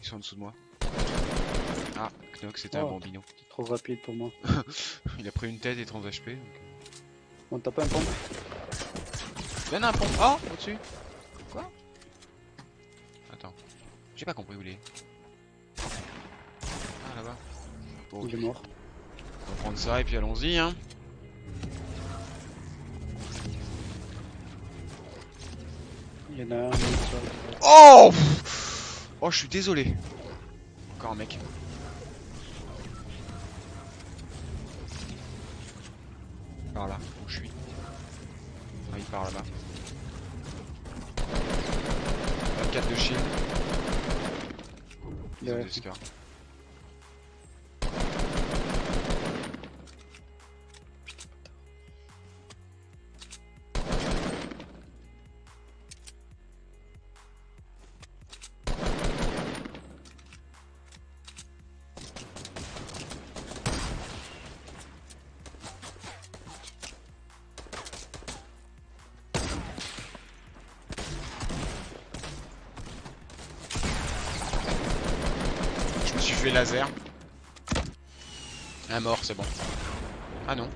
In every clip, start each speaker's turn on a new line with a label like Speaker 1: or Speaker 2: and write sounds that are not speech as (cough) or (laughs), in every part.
Speaker 1: Ils sont en dessous de moi. Ah, Knock, c'était un
Speaker 2: Oh.
Speaker 1: bambino.
Speaker 2: Trop rapide pour moi. (laughs)
Speaker 1: Il a pris une tête et 30 HP. donc.
Speaker 2: On t'a pas un pompe
Speaker 1: Il y en a un pont. Oh, au-dessus. Quoi? Attends. J'ai pas compris où il est. Ah, là-bas. Bon,
Speaker 2: Il est mort.
Speaker 1: on va prendre ça et puis allons-y, hein.
Speaker 2: Il y en a un. sur
Speaker 1: Oh. Oh, je suis désolé. Encore un mec. Par là, où je suis. Ah, il part là-bas. 24 de shield. Ils ont
Speaker 2: Ouais.
Speaker 1: Me suis fait laser. Un mort, c'est bon. Ah non.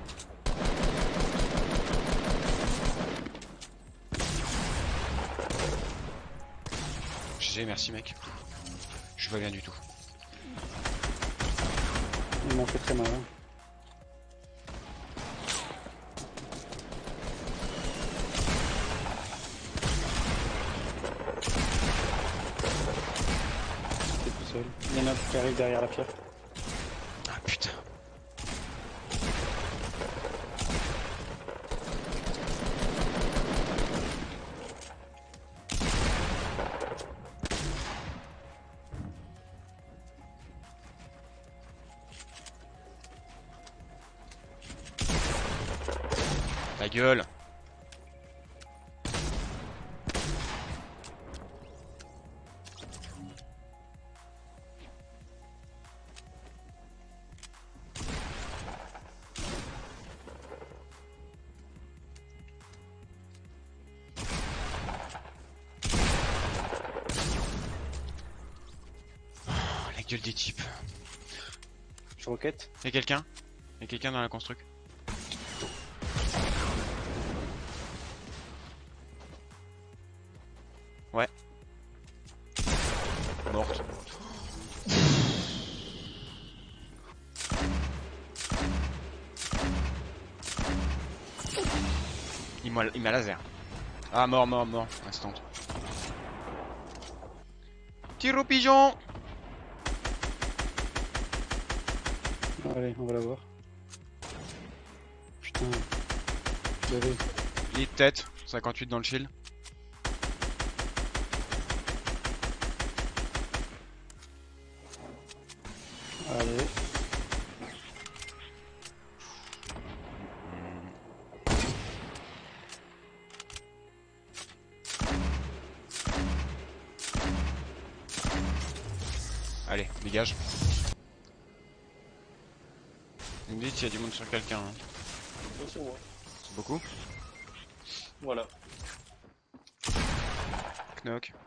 Speaker 1: GG, merci mec. Je vois bien du tout.
Speaker 2: Ils m'ont fait très mal. hein. Seul. Il y en a qui arrive derrière la pierre.
Speaker 1: Ah putain. Ta gueule La gueule des types.
Speaker 2: Je roquette.
Speaker 1: Y'a quelqu'un? Y'a quelqu'un dans la construc? Ouais. Morte. Il m'a il m'a laser. Ah mort mort mort. Instant. Tire au pigeon
Speaker 2: Allez, on va la voir. Putain.
Speaker 1: De tête, 58 dans le shield.
Speaker 2: Allez,
Speaker 1: Vous me dites s'il y a du monde sur quelqu'un. hein.
Speaker 3: Pas sur moi.
Speaker 1: C'est beaucoup
Speaker 3: Voilà.
Speaker 1: Knock. Ah,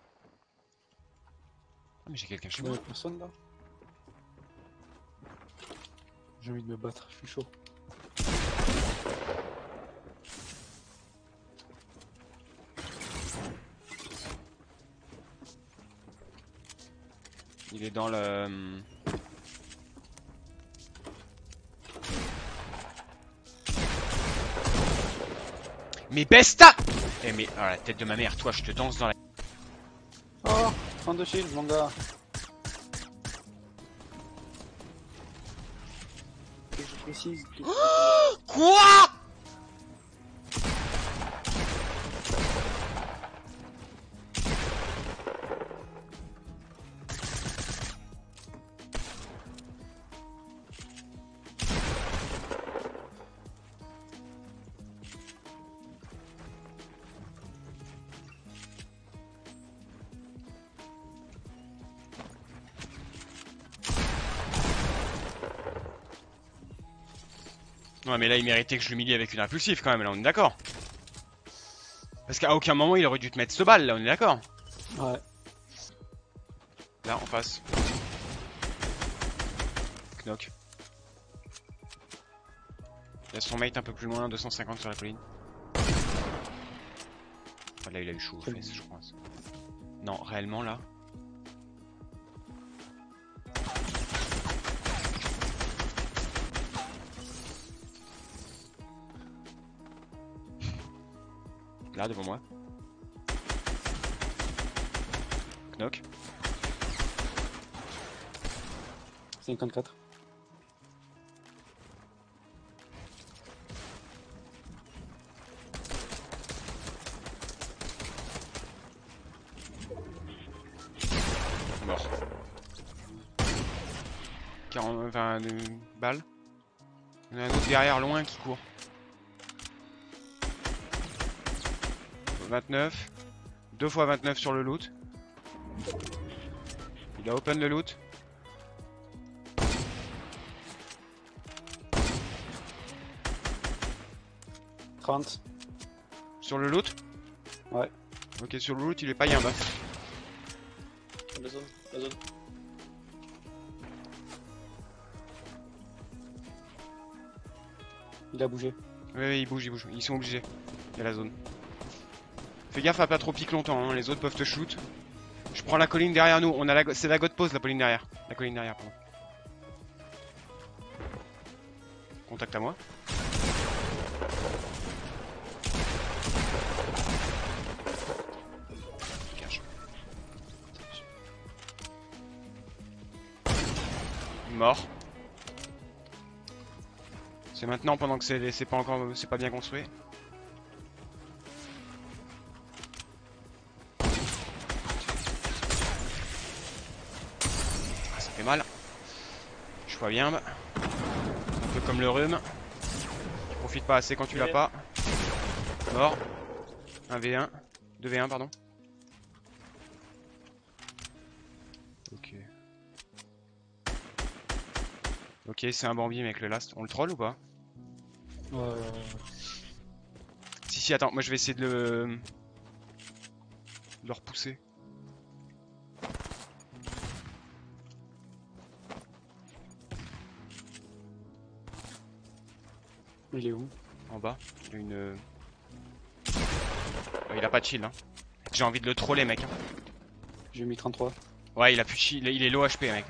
Speaker 1: mais j'ai quelqu'un chez
Speaker 2: Il y
Speaker 1: moi.
Speaker 2: a personne là J'ai envie de me battre, je suis chaud.
Speaker 1: Il est dans le. Mais Besta Eh mais, oh la tête de ma mère, toi je te danse dans la...
Speaker 2: Oh 32 shield, mon gars Que je précise. que-
Speaker 1: Quoi Ouais, mais là, il méritait que je l'humilie avec une impulsive quand même, là, on est d'accord. Parce qu'à aucun moment, il aurait dû te mettre ce balle, là, on est d'accord.
Speaker 2: Ouais.
Speaker 1: Là, en face. Knock. Il y a son mate un peu plus loin, 250 sur la colline. Ah, là, il a eu chaud aux fesses, je crois. Non, réellement, là. Là, devant moi. Knock.
Speaker 2: 54.
Speaker 1: Mort. 40, 20 euh, balles. Il y en a un autre derrière, loin, qui court. 29. 2 fois 29 sur le loot. Il a open le loot.
Speaker 2: « 30.
Speaker 1: Sur le loot
Speaker 2: Ouais.
Speaker 1: Ok, sur le loot, il est pas yimba.
Speaker 3: La zone, la zone.
Speaker 2: Il a bougé.
Speaker 1: Oui, oui, ils bougent, ils bougent. Ils sont obligés. Il y a la zone. Fais gaffe à pas trop pique longtemps, hein. les autres peuvent te shoot. Je prends la colline derrière nous. On a la... C'est la god pose, la colline derrière. La colline derrière. Contact à moi. Mort. C'est maintenant pendant que c'est pas encore c'est pas bien construit. Je vois bien. Un peu comme le rhume. Tu profites pas assez quand tu l'as pas. Mort. 1 V1. 2 V1 pardon. Ok. Ok, c'est un Bambi mec le last. On le troll ou pas?
Speaker 2: Ouais, ouais, ouais.
Speaker 1: Si si attends, moi je vais essayer de le... de le repousser.
Speaker 2: Il est où
Speaker 1: En bas. Il a une... euh, Il a pas de shield hein. J'ai envie de le troller mec. hein.
Speaker 2: J'ai mis 33.
Speaker 1: Ouais il a plus de shield, il est low HP mec.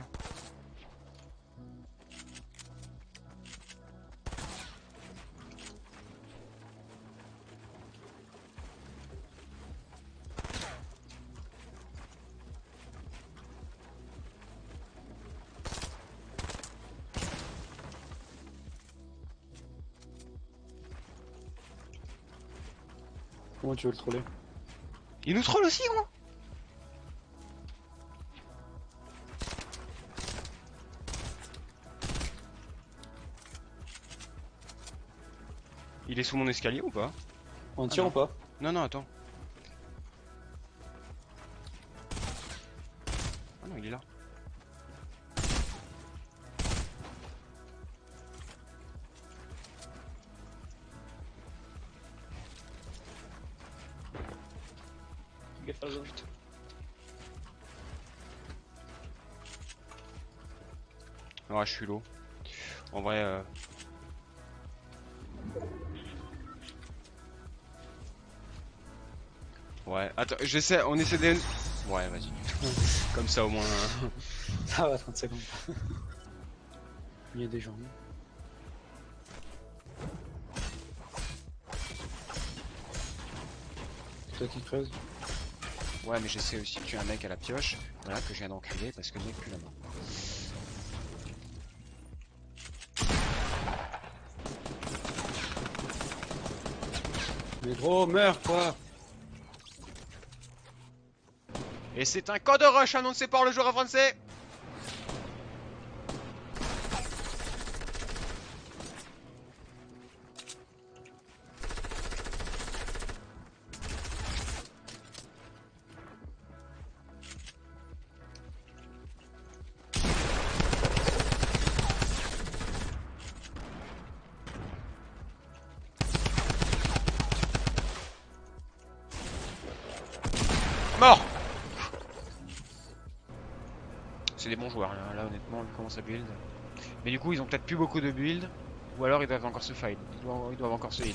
Speaker 2: Comment tu veux le troller
Speaker 1: Il nous troll aussi gros Il est sous mon escalier ou pas
Speaker 2: On tire
Speaker 1: non.
Speaker 2: ou pas
Speaker 1: Non non attends.
Speaker 3: La zone.
Speaker 1: Ouais je suis low. En vrai euh... Ouais, attends, j'essaie, on essaie de... Ouais, vas-y. (laughs) Comme ça au moins... (laughs)
Speaker 2: Ça va, 30 secondes. Il y a des gens. C'est toi qui creuse
Speaker 1: Ouais, mais j'essaie aussi de tuer un mec à la pioche. Voilà, que je viens d'enculer parce que le mec plus la main.
Speaker 2: Mais gros, meurs quoi
Speaker 1: Et c'est un code rush annoncé par le joueur français C'est des bons joueurs là, là honnêtement ils commencent à build. Mais du coup ils ont peut-être plus beaucoup de build. Ou alors ils doivent encore se fight. Ils doivent, ils doivent encore se heal.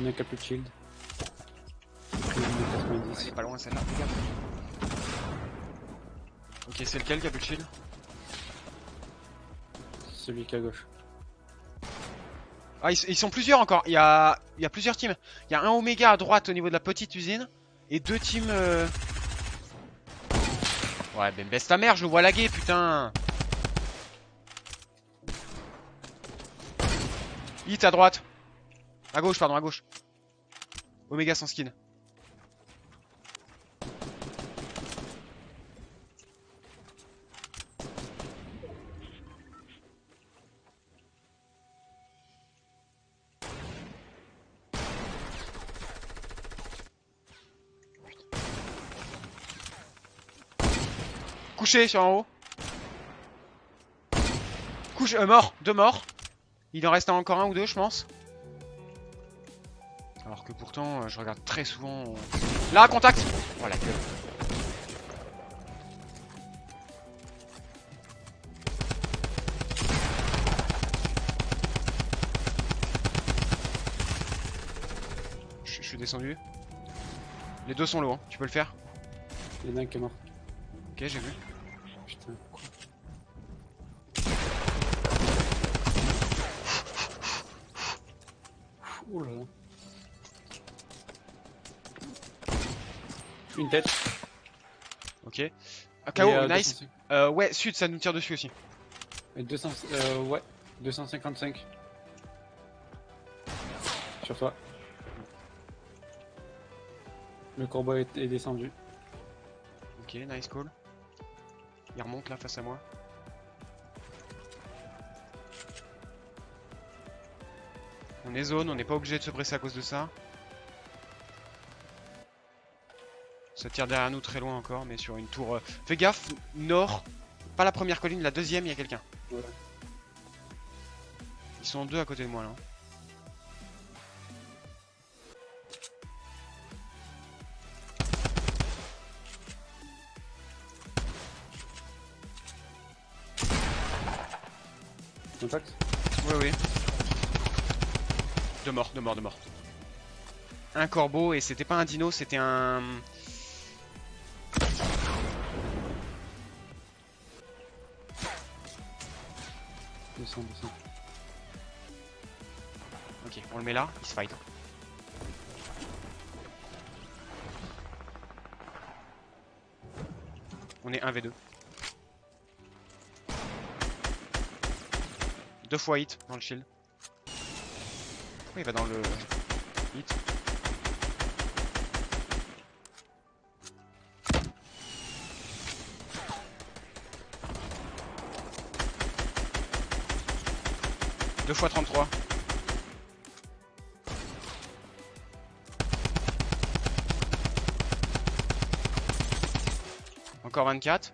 Speaker 2: Il a qui a plus de shield. Il y en a 90.
Speaker 1: Elle est pas loin celle-là. Ok c'est lequel qui a plus de shield?
Speaker 2: Celui qui est à gauche.
Speaker 1: Ah ils, sont plusieurs encore, il y a, il y a plusieurs teams. Il y a un Oméga à droite au niveau de la petite usine. Et deux teams... euh, Ouais ben baisse ta mère, je le vois laguer putain Hit à droite À gauche pardon, à gauche Oméga sans skin Couché sur en haut. Couché, euh, mort, deux morts. Il en reste encore un ou deux, je pense. Alors que pourtant, euh, je regarde très souvent. Là, contact Oh la gueule. Je je suis descendu. Les deux sont low, hein. tu peux le faire
Speaker 2: Il y en a un qui est mort.
Speaker 1: Ok, j'ai vu.
Speaker 2: Putain. Oh là là. Une tête.
Speaker 1: Ok. Ah,
Speaker 2: Et,
Speaker 1: KO,
Speaker 2: euh,
Speaker 1: nice.
Speaker 2: 205.
Speaker 1: Euh, ouais, sud, ça nous tire dessus aussi.
Speaker 2: Et 200, euh, ouais, 255. Sur toi. Le corbeau est, est descendu.
Speaker 1: Ok, nice call. Il remonte là face à moi. On est zone, on n'est pas obligé de se presser à cause de ça. Ça tire derrière nous très loin encore, mais sur une tour. euh, Fais gaffe, nord. Pas la première colline, la deuxième, il y a quelqu'un.
Speaker 2: Ouais.
Speaker 1: Ils sont deux à côté de moi là.
Speaker 2: Contact
Speaker 1: Oui, oui. Deux morts, deux morts, deux morts. Un corbeau et c'était pas un dino, c'était un.
Speaker 2: 200, 200.
Speaker 1: Ok, on le met là, il se fight. On est 1v2. Deux fois hit dans le shield. Il va dans le hit Deux fois 33. Encore 24.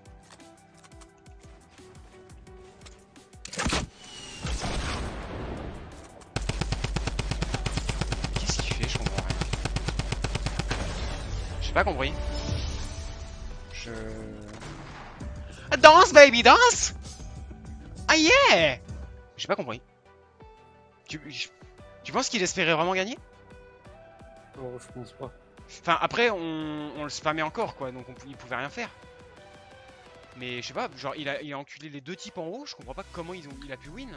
Speaker 1: Pas compris. Je... Danse baby, danse Ah yeah J'ai pas compris. Tu, je- tu penses qu'il espérait vraiment gagner?
Speaker 2: Oh, je pense pas.
Speaker 1: Enfin, après, on, on le spammait encore, quoi, donc on, il pouvait rien faire. Mais je sais pas, genre, il a, il a enculé les deux types en haut, je comprends pas comment ils ont, il a pu win.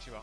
Speaker 1: Je sais pas.